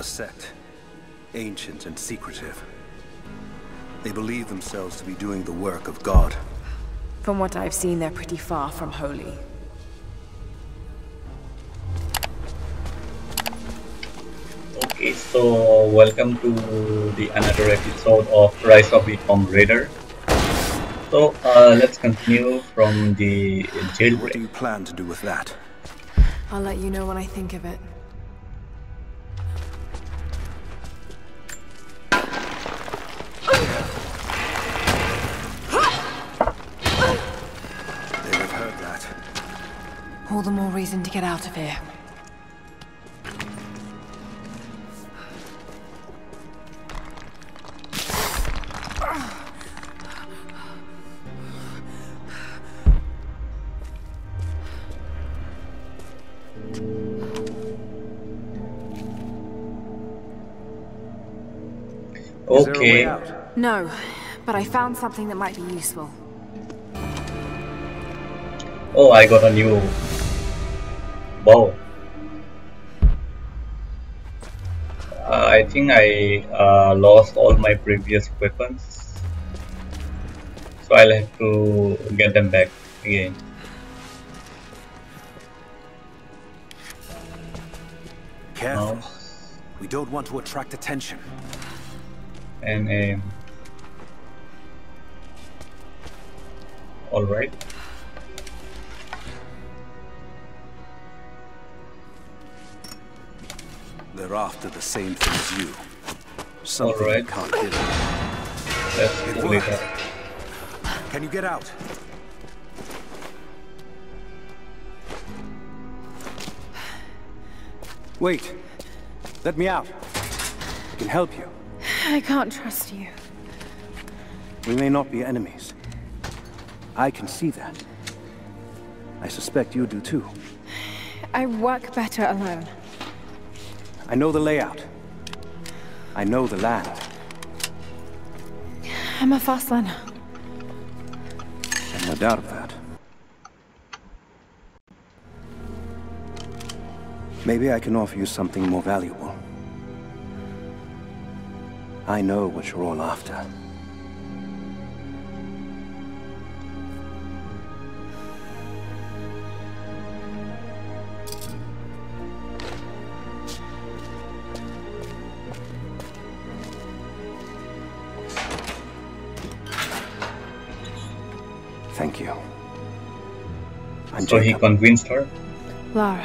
A sect. Ancient and secretive. They believe themselves to be doing the work of God. From what I've seen, they're pretty far from holy. Okay, so welcome to the another episode of Rise of the Tomb Raider. So uh, let's continue from the What do you plan to do with that? I'll let you know when I think of it. To get out of here. Is there a way Okay. No, but I found something that might be useful. oh I got a new bow. Uh, I think I uh, lost all my previous weapons, so I'll have to get them back again. Careful. Mouse We don't want to attract attention. and aim. All They're after the same thing as you. Something Alright. you can't give them. It worked. Can you get out? Wait. Let me out. I can help you. I can't trust you. We may not be enemies. I can see that. I suspect you do too. I work better alone. I know the layout. I know the land. I'm a fast learner. No doubt of that. Maybe I can offer you something more valuable. I know what you're all after. I'm So he convinced her. Lara,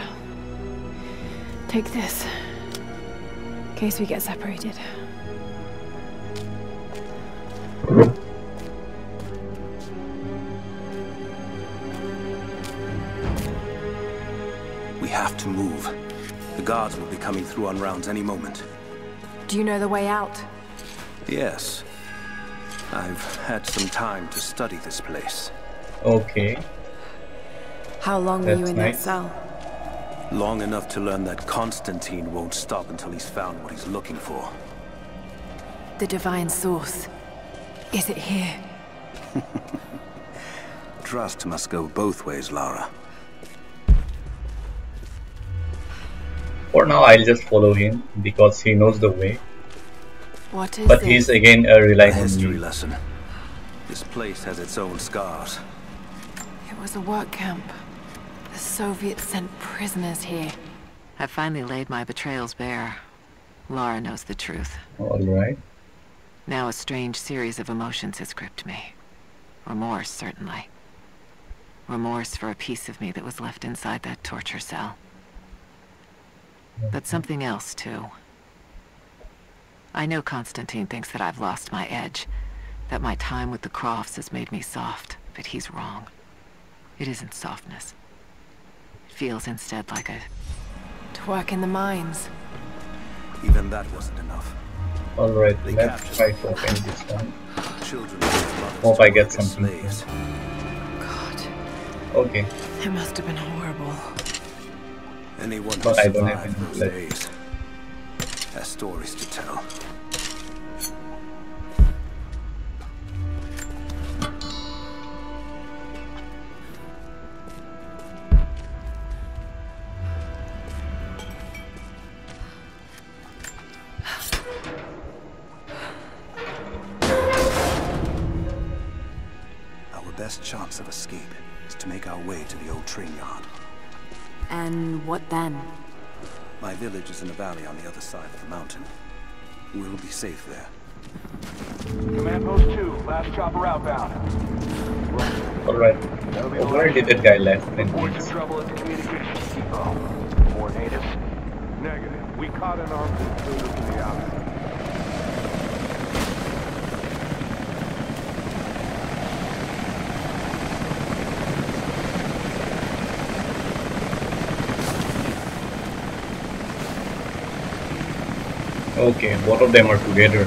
take this. In case we get separated. We have to move. The guards will be coming through on rounds any moment. Do you know the way out? Yes. I've had some time to study this place. Okay. How long were you in nice. that cell? Long enough to learn that Constantine won't stop until he's found what he's looking for. The divine source. Is it here? Trust must go both ways, Lara. For now, I'll just follow him because he knows the way. What is But this? he's again uh, A relying on history me. lesson. This place has its own scars. It was a work camp. The Soviets sent prisoners here. I finally laid my betrayals bare. Lara knows the truth. All right. Now a strange series of emotions has gripped me. Remorse, certainly. Remorse for a piece of me that was left inside that torture cell. But something else, too. I know Constantine thinks that I've lost my edge, that my time with the Crofts has made me soft, but he's wrong. It isn't softness. It feels instead like a To work in the mines. Even that wasn't enough. All right. They Let's captured try to open this one. Children and their mothers Hope I get work as something. slaves. God, Okay. it must have been horrible. Anyone who But I don't have survived any those days has stories to tell. Best chance of escape is to make our way to the old train yard. And what then? My village is in a valley on the other side of the mountain. We'll be safe there. Command Post 2, last chopper outbound. Alright. Where did that guy left? Reports of trouble at the communications depot. More natives? Negative. We caught an armed intruder from the outside. Okay, both of them are together.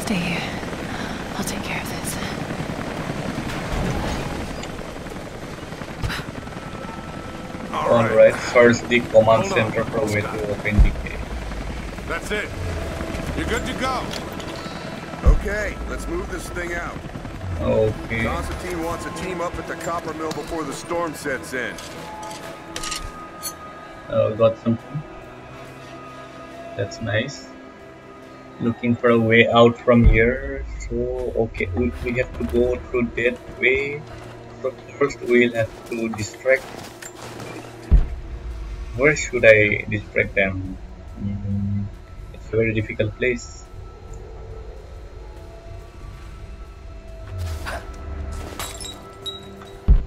Stay here. I'll take care of this. Alright, search the command center for way to open the gate. That's it. You're good to go. Okay, let's move this thing out. Okay. Constantine wants a team up at the copper mill before the storm sets in. Uh, got something. That's nice. Looking for a way out from here. So, okay, we, we have to go through that way. So first we'll have to distract. Where should I distract them? Mm, it's a very difficult place.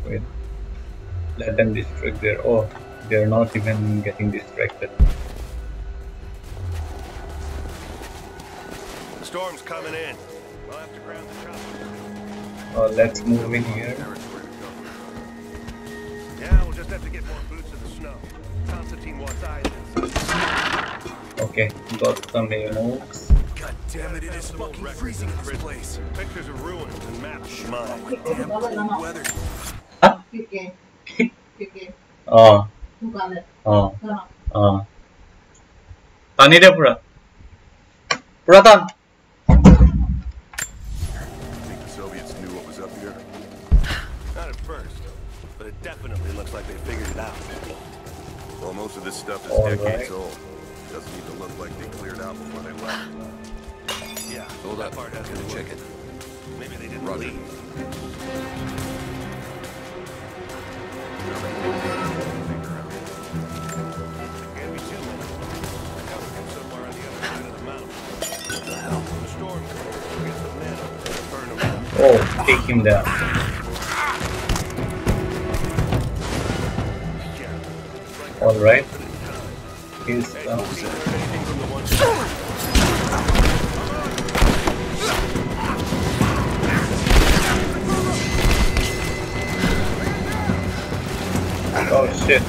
Wait. Let them distract there. Oh, they're not even getting distracted. Storm's coming in. We'll have to ground the chopper. Uh, let's move in here. Yeah, we'll just have to get more boots in the snow. Constantine wants eyes. Okay, got some ammo. God damn it, it is fucking freezing in this place. Pictures of ruins and maps. Mine. Weather. Oke, oke, Oh, bukan lihat. oh, Sana. oh. Tan ini pura. Pura tan. Like they figured it out. Well, most of this stuff is All decades right. old. Doesn't even look like they cleared out before they left. Yeah, Hold that up. part has to Gonna work. check it. Maybe they didn't Roger. leave. Can't be too from the ones- Oh shit.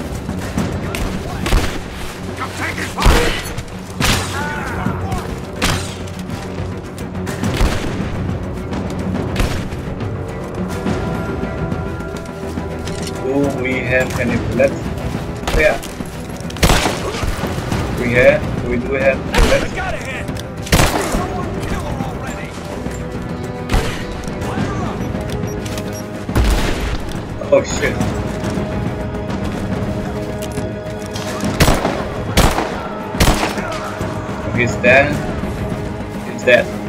Do we have any bullets? Yeah. We have. We do have bullets. Got a hit! Oh shit. He's dead. He's dead.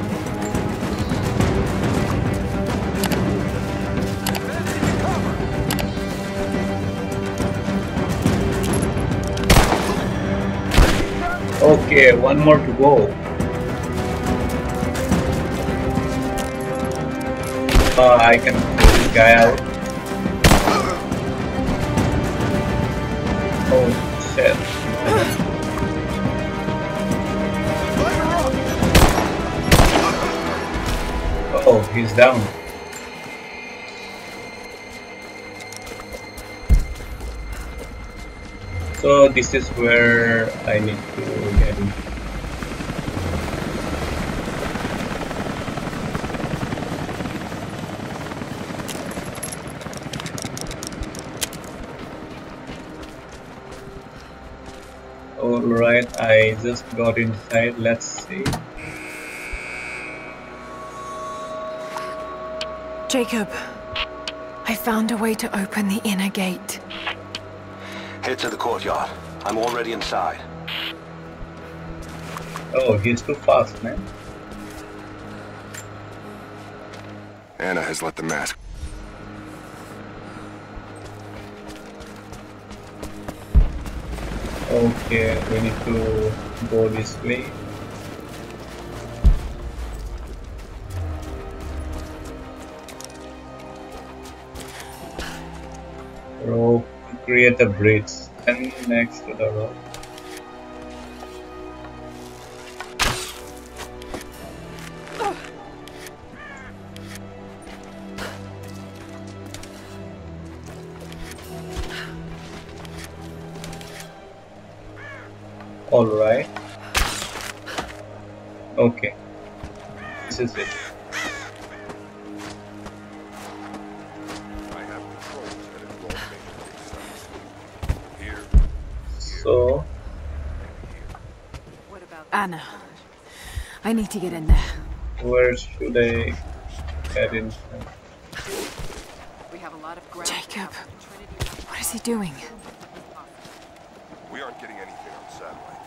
Okay, one more to go. Uh, I can pull this guy out. Oh shit. Oh, he's down. So this is where I need to get in. Alright, I just got inside. Let's see. Jacob, I found a way to open the inner gate. Head to the courtyard. I'm already inside. Oh, he's too fast, man. Anna has let the mask. Okay, we need to go this way. Create a bridge and next to the rope. Alright. Okay. This is it. Need to get in there. where should I get in? We have a lot of ground. Jacob, what is he doing? we aren't getting anything on satellite.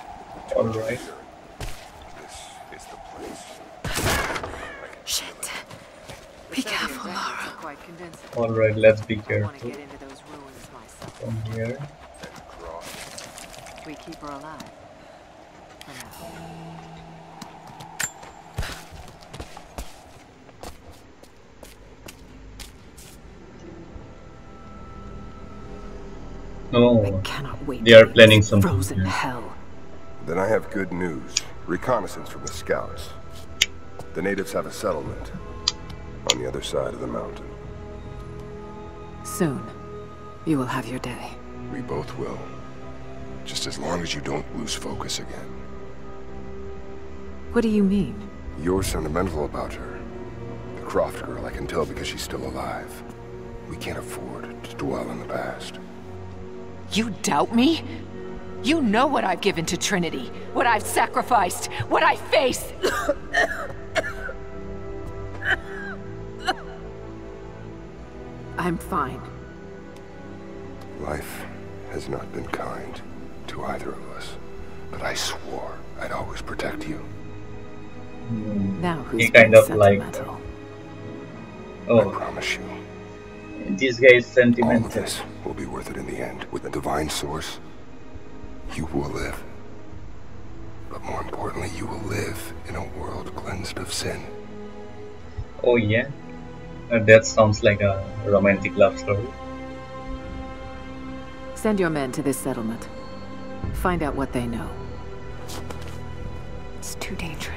Alright. This is the place. Shit. Be careful, Lara. Alright, let's be I want to careful get into those ruins myself. from here. We keep her alive. For now. No, Cannot wait. they are to be planning in something. Frozen here. hell. Then I have good news. Reconnaissance from the scouts. The natives have a settlement on the other side of the mountain. Soon, you will have your day. We both will. Just as long as you don't lose focus again. What do you mean? You're sentimental about her. The Croft girl, I can tell because she's still alive. We can't afford to dwell in the past. You doubt me? You know what I've given to Trinity, what I've sacrificed, what I face. I'm fine. Life has not been kind to either of us. But I swore I'd always protect you. Now who's He kind of like- oh I promise you. this guy is All of sentimental. this will be worth it in the end. With the divine source, you will live. But more importantly, you will live in a world cleansed of sin. Oh yeah, Uh, that sounds like a romantic love story. Send your men to this settlement. Find out what they know. It's too dangerous.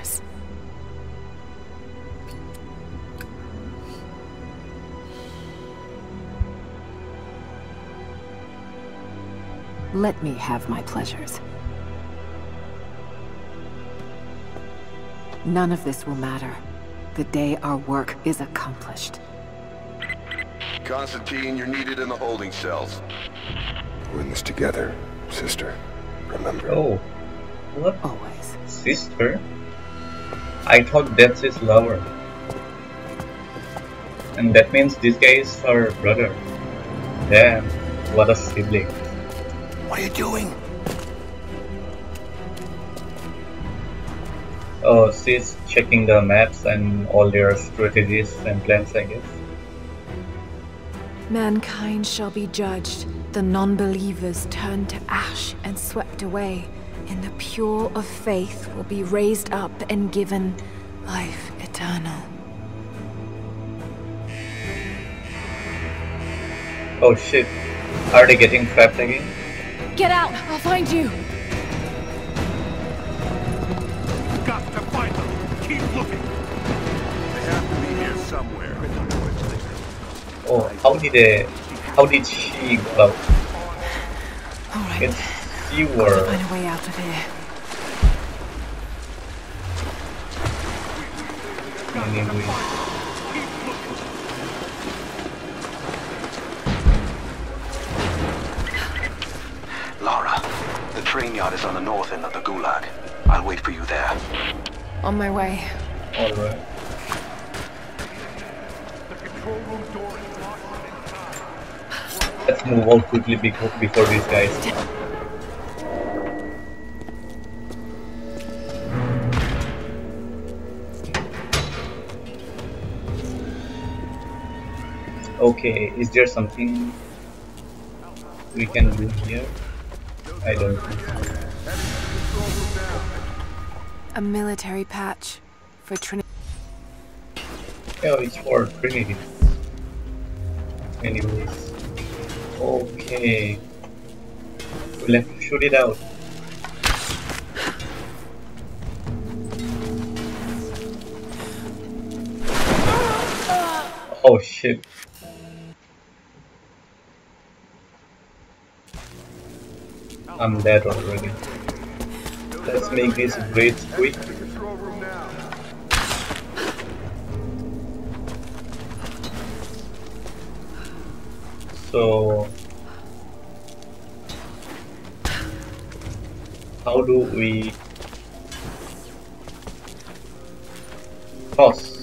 Let me have my pleasures. None of this will matter. The day our work is accomplished. Constantine, you're needed in the holding cells. We're in this together, sister. Remember? Oh, what Always. sister? I thought that's his lover. And that means this guy is her brother. Damn, what a sibling. What are you doing? Oh, she's checking the maps and all their strategies and plans, I guess. Mankind shall be judged, the non-believers turned to ash and swept away, and the pure of faith will be raised up and given life eternal. Oh shit, are they getting trapped again? Get out! I'll find you! Got to find them. Keep looking. They have to be here somewhere. Oh, how did they, how did she go out? Alright, It's you find were, a way out of here. anyway. The yard is on the north end of the Gulag. I'll wait for you there. On my way. Alright. The control room door is locked and inside. Let's move on quickly before, before these guys. Okay, is there something we can do here? I don't. A military patch for Trinity. Oh, it's for Trinity. Anyways. Okay. We'll have to shoot it out. Oh shit. I'm dead already. Let's make this great quick. So how do we cross?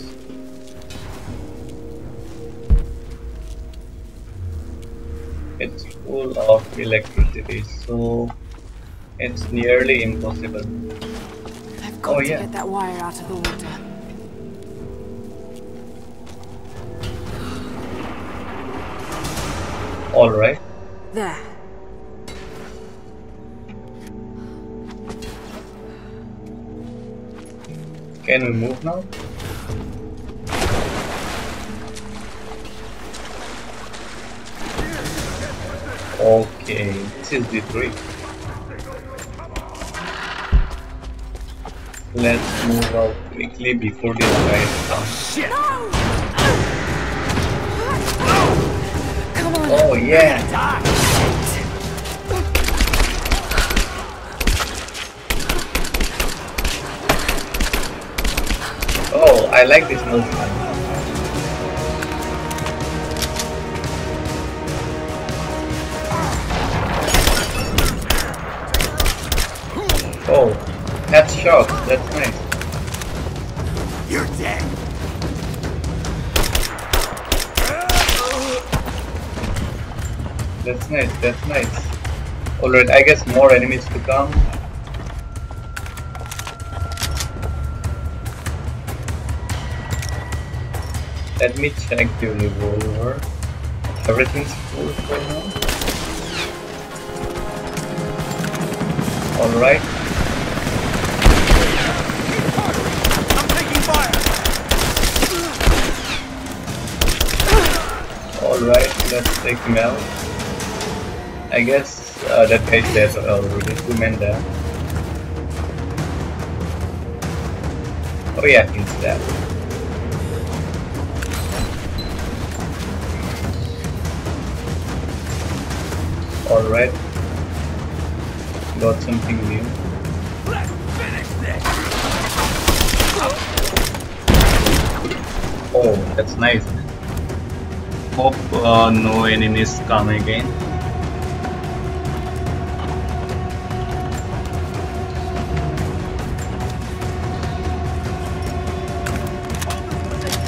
It's full of electricity, so it's nearly impossible. I've got Oh, to yeah. get that wire out of the water. Alright, There. can we move now? Okay, this is the trick. Let's move out quickly before this guy comes. Come on. Oh yeah! Oh, I like this movement. That's nice. That's nice. Alright, I guess more enemies to come. Let me check the revolver. Everything's full for now. Alright. Alright, let's take him out. I guess uh, that guy's dead already. Two men there. Oh yeah, he's dead. Alright. Got something new. Let's finish this. Oh, that's nice. Hope uh, no enemies come again.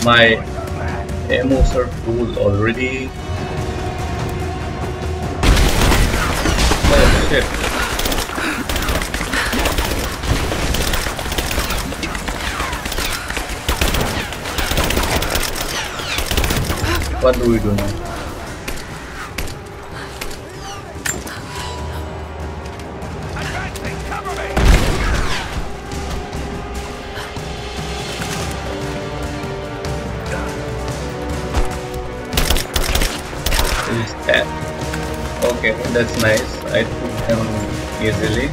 My ammos are full already. Oh shit. What do we do now? That's nice. I took them easily.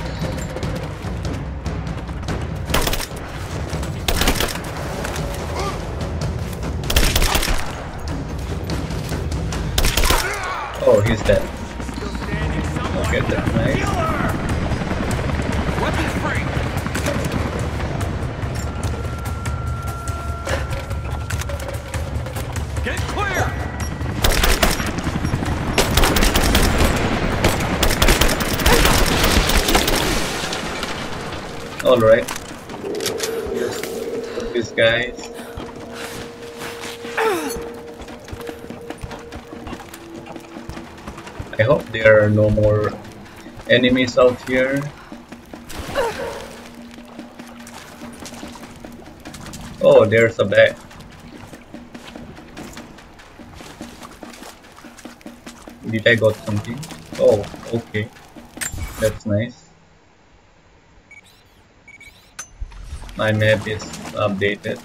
Oh he's dead. Okay that's nice. Weapons free. All right these guys I hope there are no more enemies out here Oh, there's a bag. Did I got something? Oh, okay. That's nice. My map is updated.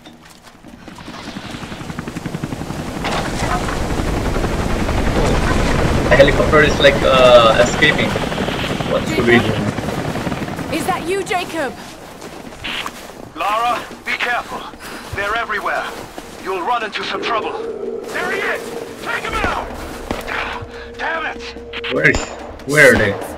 The helicopter is like uh, escaping. What should we do? Is that you, Jacob? Lara, be careful. They're everywhere. You'll run into some trouble. There he is! Take him out! Damn it! Where is? Where are they?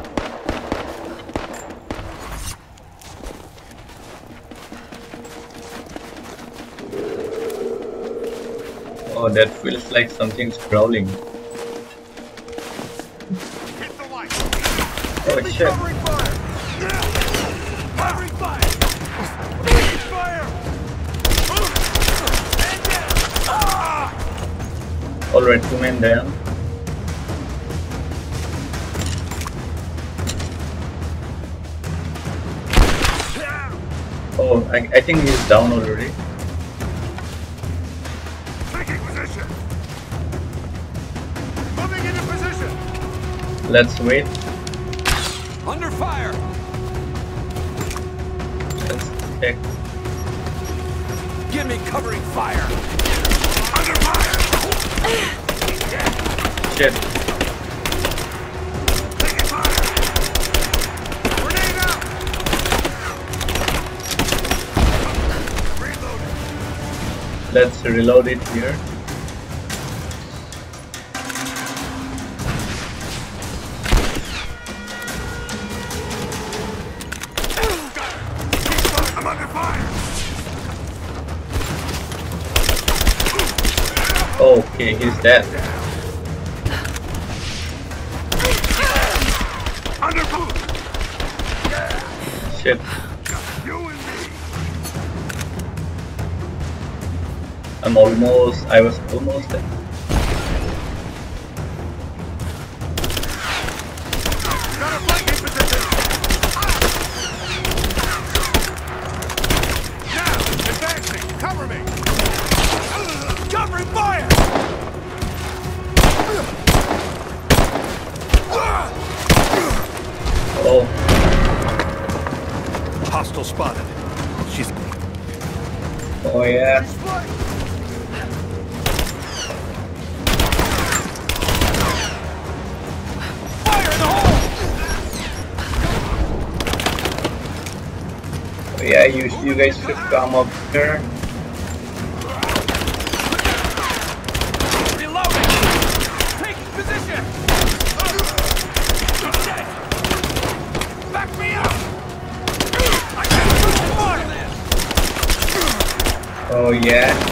Oh, that feels like something's crawling. Hit the light. Oh shit! Covering fire. Covering fire. Taking fire. And down. Ah! Alright, two men down. Oh, I, I think he's down already. Let's wait. Under fire. Let's check. Give me covering fire. Under fire. Shit. Taking fire. Grenade out. Let's reload it here. Okay, he's dead. Shit. I'm almost. I was almost dead. You guys should come up here. Oh Taking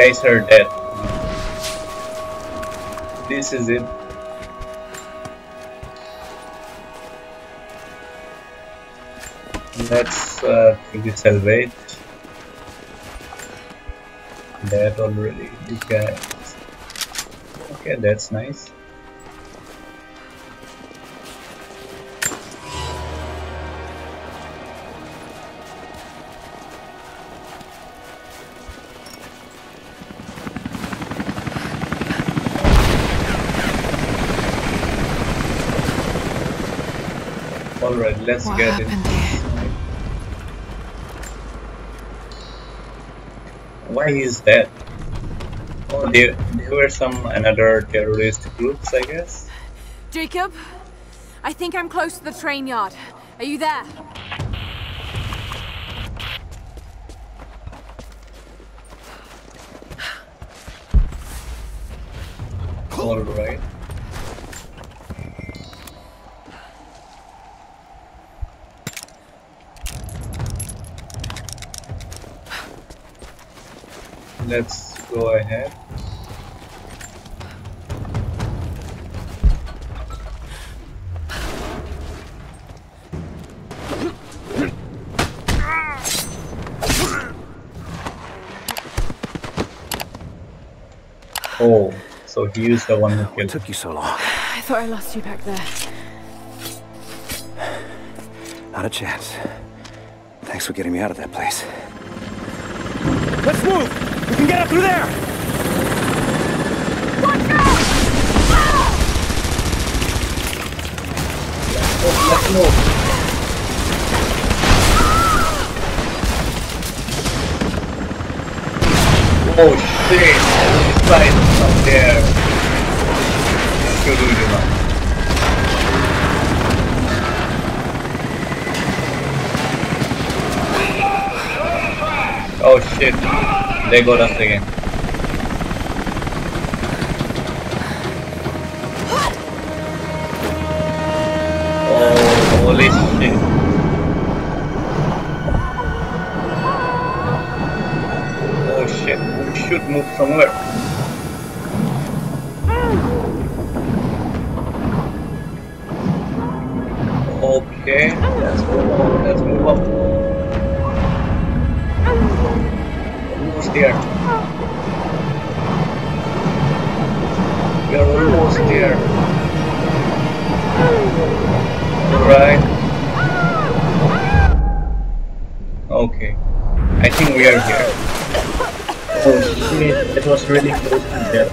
guys are dead. This is it. Let's uh, quickly salvage that already. These guys. Okay, that's nice. Alright, let's What get it. happened? Why is that? Oh, there, there were some another terrorist groups, I guess. Jacob? I think I'm close to the train yard. Are you there? Alright. let's go ahead. Oh, so he is the one who killed. Took you so long? I thought I lost you back there. Not a chance. Thanks for getting me out of that place. Let's move! We can get up through there! Oh, let's move. Oh shit! This side up there. Should we do now? Oh shit! They got us again. We are almost there. Right. Okay. I think we are here. Oh shit, it was really close to death.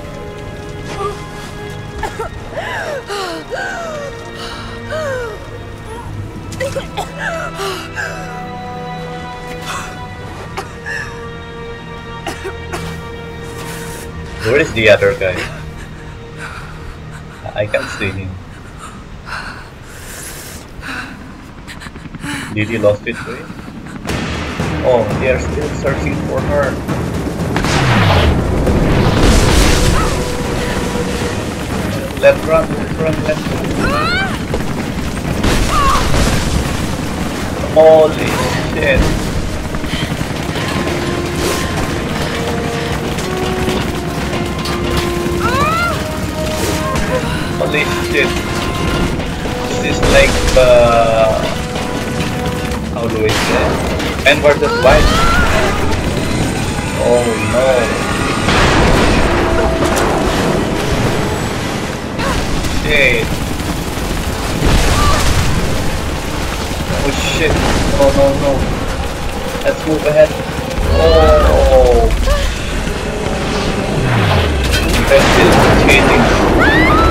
Where is the other guy? I can't see him. Did he lost his way? Oh, they are still searching for her. Let's run, let's run, let's run. Holy shit. Shit. This is like uh how do I say? Versus wild. Oh no. Shit. Oh shit. No no no. Let's move ahead. Oh. They're still chasing.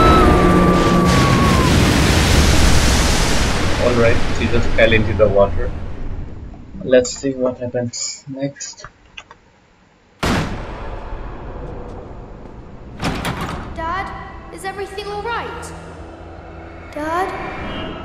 Alright, she just fell into the water. Let's see what happens next. Dad, is everything all right? Dad?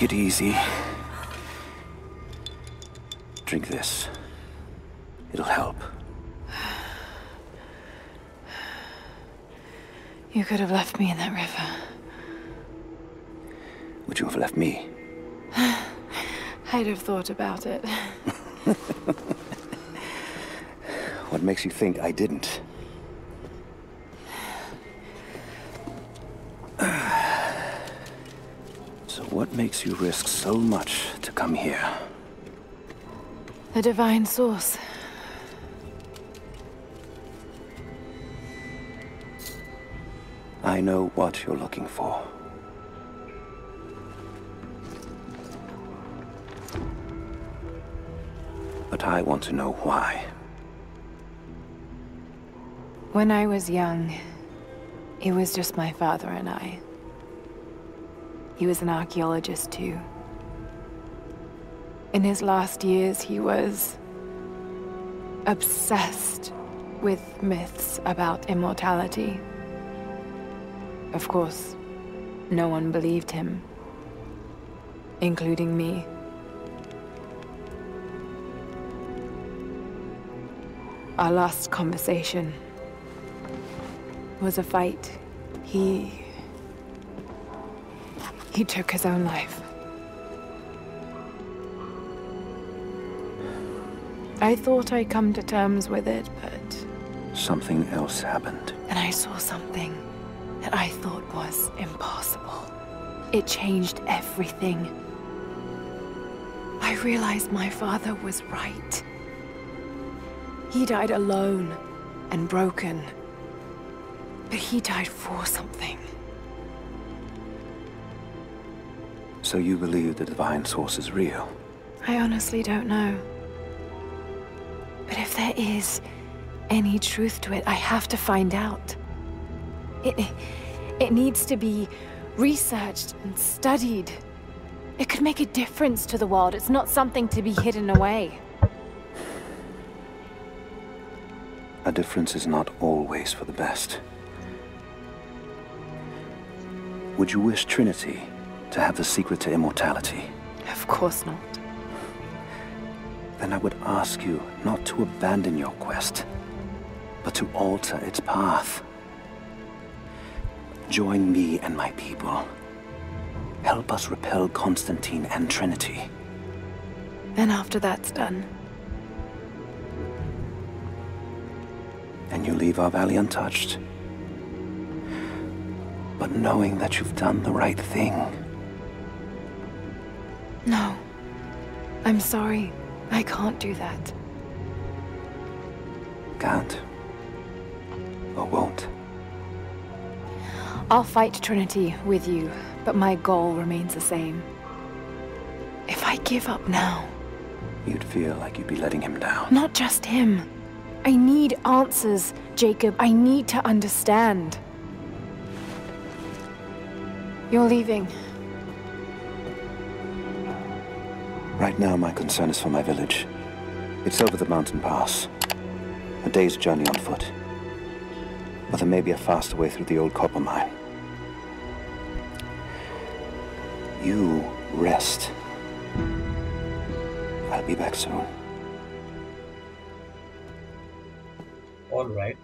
Take it easy. Drink this. It'll help. You could have left me in that river. Would you have left me? I'd have thought about it. What makes you think I didn't? So what makes you risk so much to come here? The divine source. I know what you're looking for. But I want to know why. When I was young, it was just my father and I. He was an archaeologist too. In his last years, he was obsessed with myths about immortality. Of course, no one believed him, including me. Our last conversation was a fight. He... He took his own life. I thought I'd come to terms with it, but Something else happened. And I saw something that I thought was impossible. It changed everything. I realized my father was right. He died alone and broken. But he died for something. So you believe the divine source is real? I honestly don't know. But if there is any truth to it, I have to find out. It, it needs to be researched and studied. It could make a difference to the world. It's not something to be hidden away. A difference is not always for the best. Would you wish Trinity to have the secret to immortality? Of course not. Then I would ask you not to abandon your quest, but to alter its path. Join me and my people. Help us repel Constantine and Trinity. Then after that's done, and you leave our valley untouched. But knowing that you've done the right thing. No. I'm sorry. I can't do that. Can't. Or won't. I'll fight Trinity with you, but my goal remains the same. If I give up now, You'd feel like you'd be letting him down. not just him. I need answers, Jacob. I need to understand. You're leaving. Right now, my concern is for my village. It's over the mountain pass. A day's journey on foot. But there may be a faster way through the old copper mine. You rest. I'll be back soon. All right.